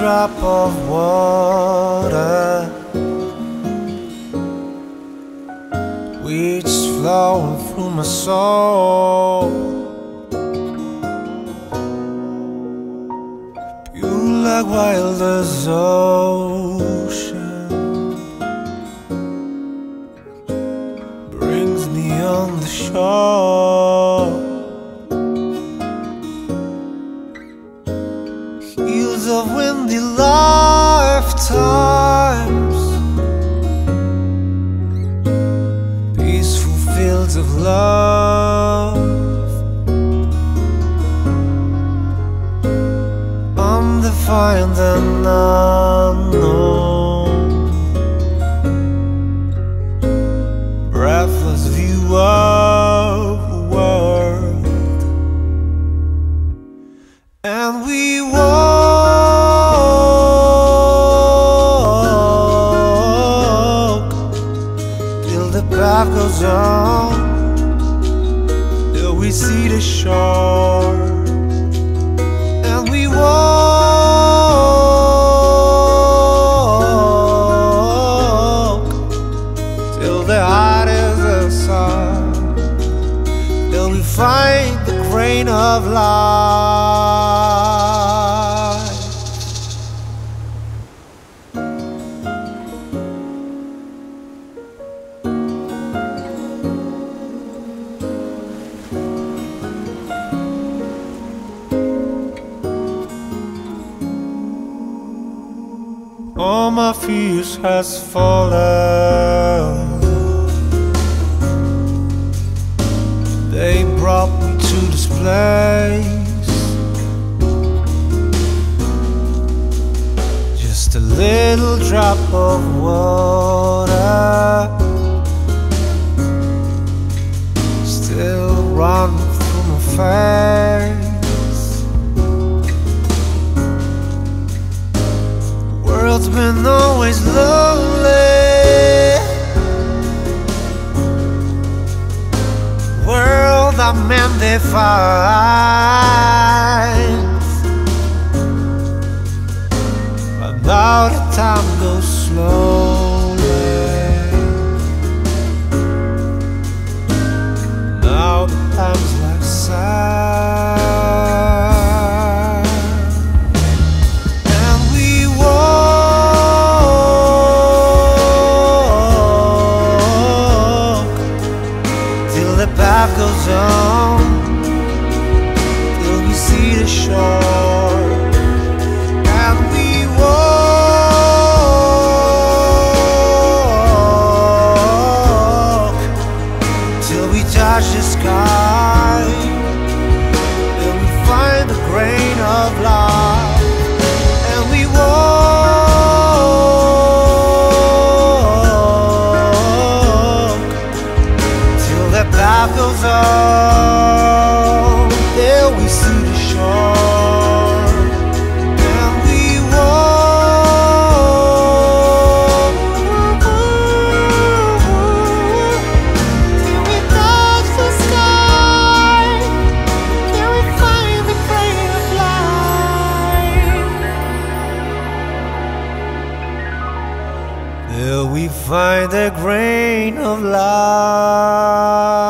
drop of water. Weeds flowing through my soul. Pure like wild as ocean. Brings me on the shore fields of love Undefined and unknown. Breathless view of the world. And we walk till the path goes on, we see the shore, and we walk till the heart is the sun, till we find the grain of life. Fears has fallen. They brought me to this place. Just a little drop of water. World's been always lonely. World that man defines. But now the time goes slowly. Now the time's like sand. Of life and we walk till the path goes on, Till we find the grain of life.